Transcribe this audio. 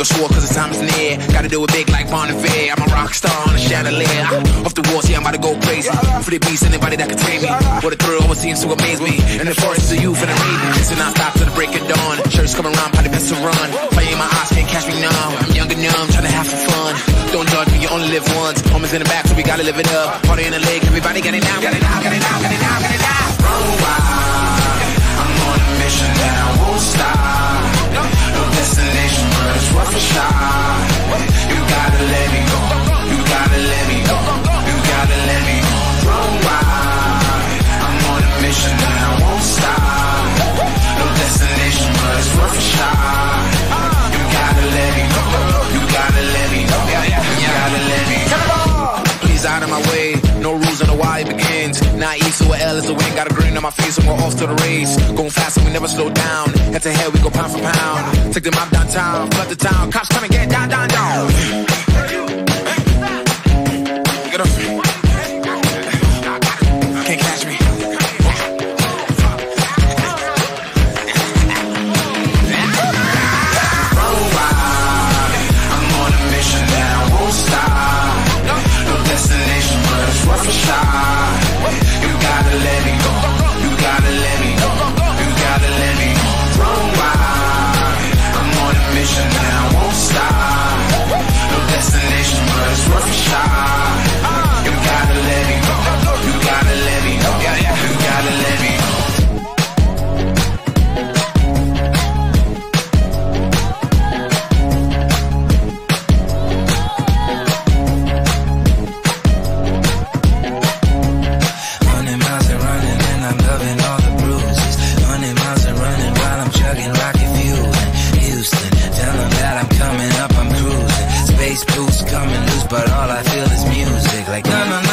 Your sword cause the time is near. Gotta do it big like Bon I'm a rock star on a chandelier. Off the walls, yeah, I'm about to go crazy. For the beast, anybody that can tame me. What a thrill, what seems to amaze me. In the forest of youth and the raven. So now stop to the break of dawn. Shirts coming around, probably best to run. Fire in my eyes, can't catch me now. I'm young and numb, trying to have some fun. Don't judge me, you only live once. Homies in the back, so we gotta live it up. Party in the lake, everybody get it now, get it now, get it now, get it now, get it now. Run wild. Begins. Naive, so a L is a win. Got a grin on my face and we're off to the race. Going fast and we never slow down. Head to head, we go pound for pound. Take them out downtown, flood the town. Cops come and get Let me feel music. Like, na na na.